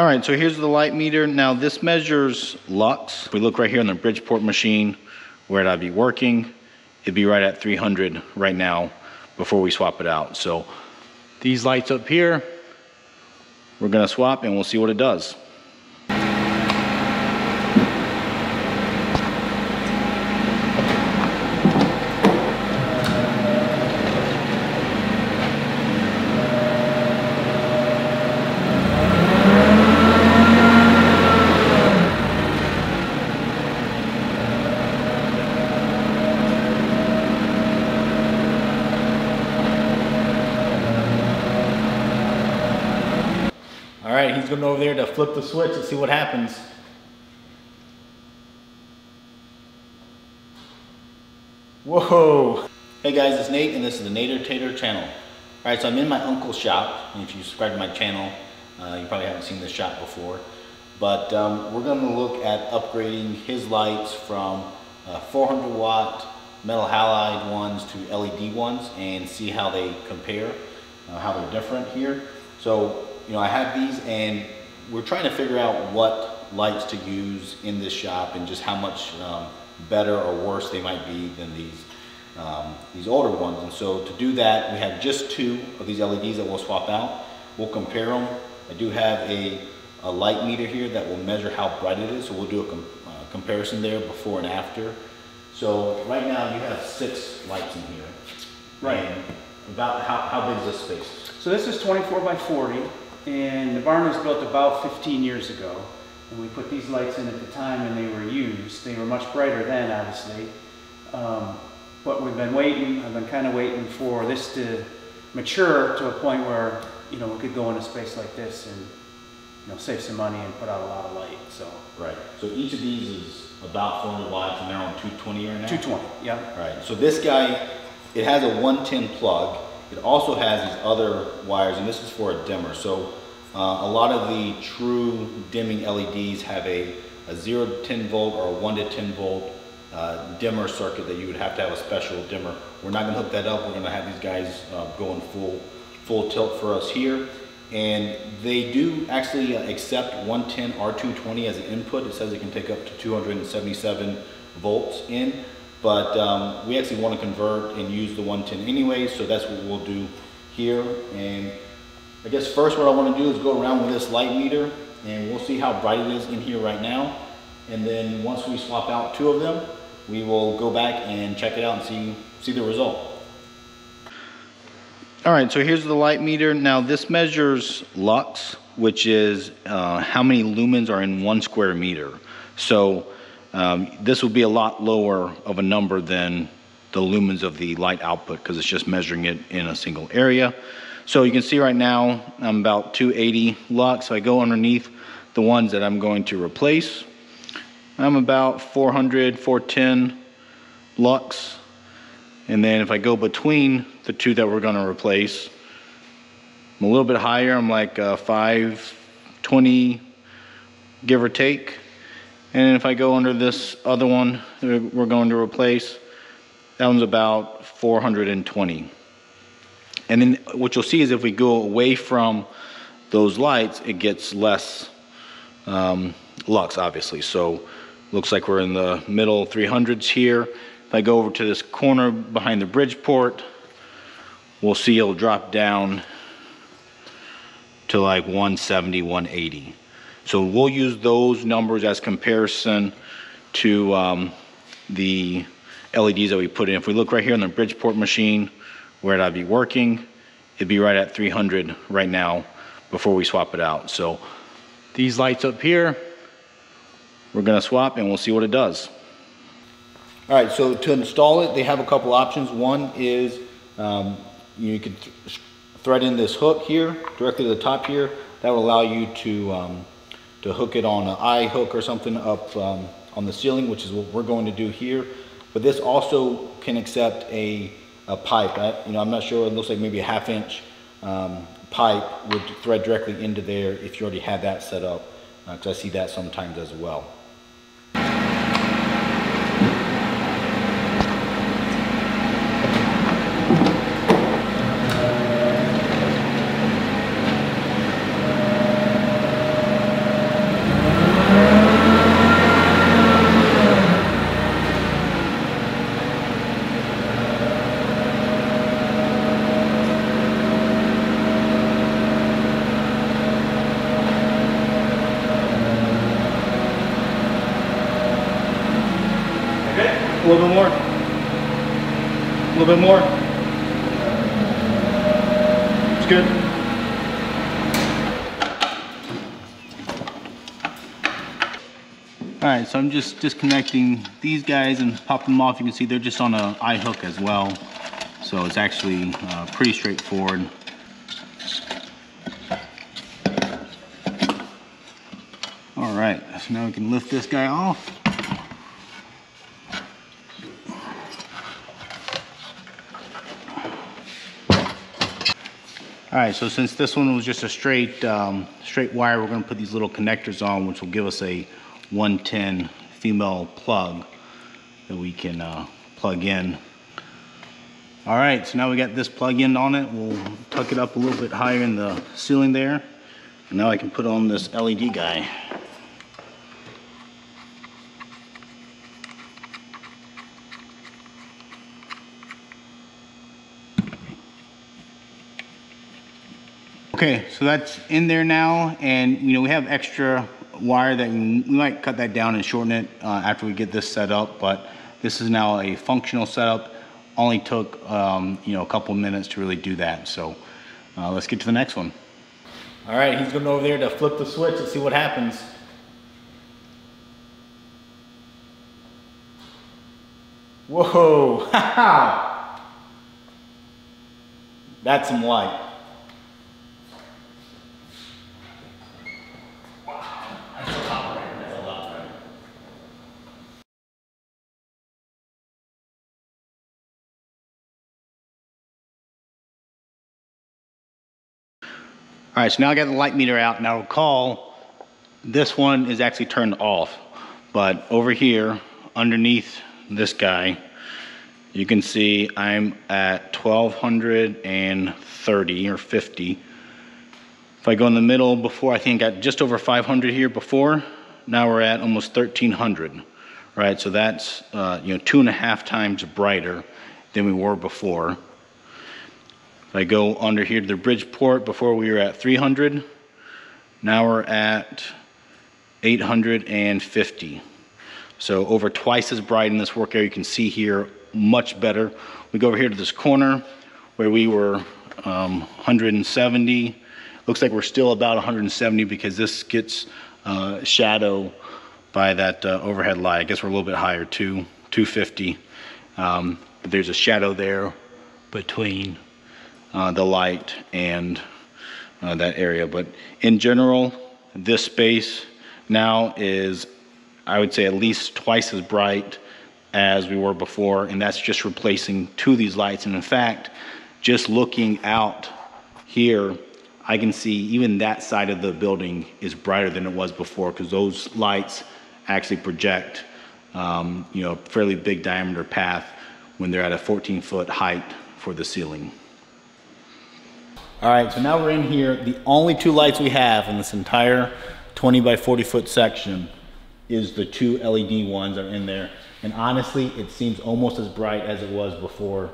All right, so here's the light meter. Now this measures lux. If we look right here on the Bridgeport machine where I'd be working, it'd be right at 300 right now before we swap it out. So these lights up here, we're gonna swap and we'll see what it does. All right, he's going over there to flip the switch and see what happens. Whoa. Hey guys, it's Nate and this is the Nater Tater channel. All right, so I'm in my uncle's shop. And if you subscribe to my channel, uh, you probably haven't seen this shop before. But um, we're gonna look at upgrading his lights from uh, 400 watt metal halide ones to LED ones and see how they compare, uh, how they're different here. So, you know, I have these and we're trying to figure out what lights to use in this shop and just how much um, better or worse they might be than these um, these older ones. And so to do that, we have just two of these LEDs that we'll swap out. We'll compare them. I do have a, a light meter here that will measure how bright it is. So we'll do a com uh, comparison there before and after. So right now you have six lights in here. Right. And about how, how big is this space? So this is 24 by 40, and the barn was built about 15 years ago. And we put these lights in at the time and they were used. They were much brighter then, obviously. Um, but we've been waiting, I've been kind of waiting for this to mature to a point where, you know, we could go in a space like this and, you know, save some money and put out a lot of light, so. Right. So each of these is about 400 watts and they're on 220 right now? 220, yeah. All right, so this guy, it has a 110 plug. It also has these other wires, and this is for a dimmer. So uh, a lot of the true dimming LEDs have a, a 0 to 10 volt or a 1 to 10 volt uh, dimmer circuit that you would have to have a special dimmer. We're not gonna hook that up. We're gonna have these guys uh, going full, full tilt for us here. And they do actually uh, accept 110 R220 as an input. It says it can take up to 277 volts in, but um, we actually want to convert and use the 110 anyway, so that's what we'll do here. And I guess first what I want to do is go around with this light meter and we'll see how bright it is in here right now. And then once we swap out two of them, we will go back and check it out and see, see the result. All right, so here's the light meter. Now this measures lux, which is uh, how many lumens are in one square meter. So um, this will be a lot lower of a number than the lumens of the light output because it's just measuring it in a single area. So you can see right now I'm about 280 lux. So I go underneath the ones that I'm going to replace. I'm about 400, 410 lux. And then if I go between the two that we're gonna replace, I'm a little bit higher, I'm like uh, 520, give or take. And if I go under this other one that we're going to replace, that one's about 420. And then what you'll see is if we go away from those lights, it gets less um, lux, obviously. So looks like we're in the middle 300s here. If I go over to this corner behind the Bridgeport, we'll see it'll drop down to like 170, 180. So we'll use those numbers as comparison to um, the LEDs that we put in. If we look right here on the Bridgeport machine where I'd be working, it'd be right at 300 right now before we swap it out. So these lights up here, we're gonna swap and we'll see what it does. All right, so to install it, they have a couple options. One is um, you can th thread in this hook here, directly to the top here. That will allow you to, um, to hook it on an eye hook or something up um, on the ceiling, which is what we're going to do here. But this also can accept a, a pipe. I, you know, I'm not sure, it looks like maybe a half inch um, pipe would thread directly into there if you already had that set up, because uh, I see that sometimes as well. little bit more. A bit more. It's good. All right, so I'm just disconnecting these guys and popping them off. You can see they're just on an eye hook as well. So it's actually uh, pretty straightforward. All right, so now we can lift this guy off. All right, so since this one was just a straight, um, straight wire, we're gonna put these little connectors on, which will give us a 110 female plug that we can uh, plug in. All right, so now we got this plug in on it. We'll tuck it up a little bit higher in the ceiling there. And now I can put on this LED guy. Okay, so that's in there now, and you know we have extra wire that we might cut that down and shorten it uh, after we get this set up, but this is now a functional setup. Only took um, you know a couple minutes to really do that. So uh, let's get to the next one. All right, he's going over there to flip the switch and see what happens. Whoa! That's some light. All right, so now I got the light meter out. Now recall, this one is actually turned off. But over here, underneath this guy, you can see I'm at 1230 or 50. If I go in the middle before, I think I got just over 500 here before. Now we're at almost 1300, right? So that's, uh, you know, two and a half times brighter than we were before. I go under here to the Bridgeport, before we were at 300, now we're at 850. So over twice as bright in this work area. You can see here much better. We go over here to this corner where we were um, 170. Looks like we're still about 170 because this gets uh, shadow by that uh, overhead light. I guess we're a little bit higher too, 250. Um, there's a shadow there between uh, the light and uh, that area. But in general, this space now is, I would say, at least twice as bright as we were before, and that's just replacing two of these lights. And in fact, just looking out here, I can see even that side of the building is brighter than it was before because those lights actually project, um, you know, a fairly big diameter path when they're at a 14 foot height for the ceiling. All right, so now we're in here. The only two lights we have in this entire 20 by 40 foot section is the two LED ones that are in there. And honestly, it seems almost as bright as it was before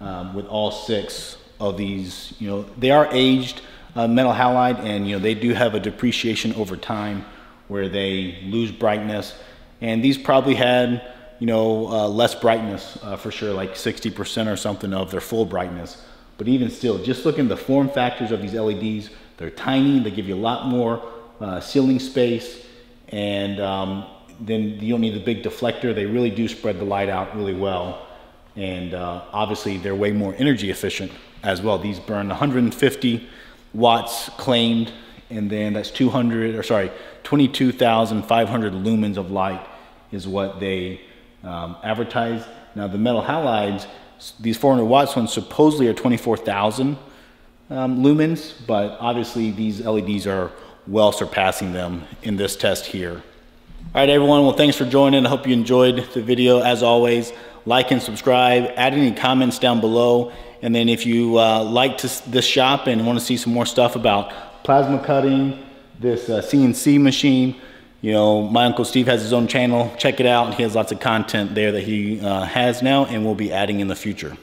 um, with all six of these. You know, they are aged uh, metal halide and you know, they do have a depreciation over time where they lose brightness. And these probably had, you know, uh, less brightness uh, for sure, like 60% or something of their full brightness. But even still, just look at the form factors of these LEDs. They're tiny, they give you a lot more uh, ceiling space, and um, then you don't need the big deflector. They really do spread the light out really well. And uh, obviously they're way more energy efficient as well. These burn 150 watts claimed, and then that's 200, or sorry, 22,500 lumens of light is what they um, advertise. Now the metal halides, these 400 watts ones supposedly are 24,000 um, lumens, but obviously these LEDs are well surpassing them in this test here. All right, everyone. Well, thanks for joining. I hope you enjoyed the video. As always, like and subscribe. Add any comments down below. And then if you uh, like this shop and want to see some more stuff about plasma cutting, this uh, CNC machine, you know, my Uncle Steve has his own channel. Check it out. He has lots of content there that he uh, has now and will be adding in the future.